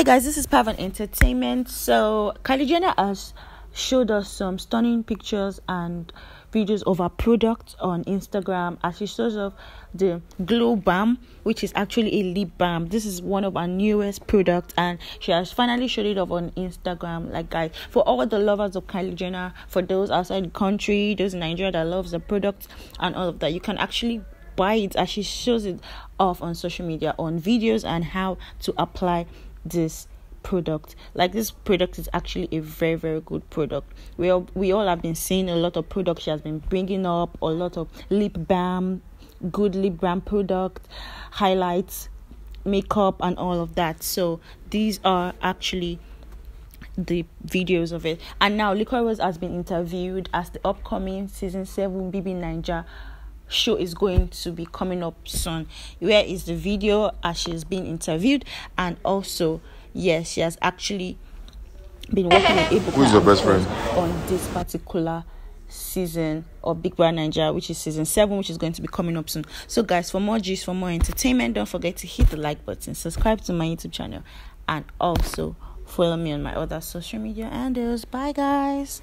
Hi guys, this is Pavan Entertainment. So Kylie Jenner has showed us some stunning pictures and videos of her products on Instagram as she shows off the Glow Balm, which is actually a lip balm. This is one of our newest products, and she has finally showed it off on Instagram. Like, guys, for all the lovers of Kylie Jenner, for those outside the country, those in Nigeria that loves the product and all of that, you can actually buy it as she shows it off on social media on videos and how to apply this product. Like this product is actually a very very good product. We all we all have been seeing a lot of products she has been bringing up a lot of lip balm good lip balm product highlights makeup and all of that. So these are actually the videos of it. And now Liquor has been interviewed as the upcoming season 7 BB Naija show is going to be coming up soon. Where is the video as she's being interviewed and also yes, she has actually been working with Ebuka Who's your best friend? on this particular season of Big Brother Nigeria, which is season seven, which is going to be coming up soon. So, guys, for more gist, for more entertainment, don't forget to hit the like button, subscribe to my YouTube channel, and also follow me on my other social media handles. Bye, guys.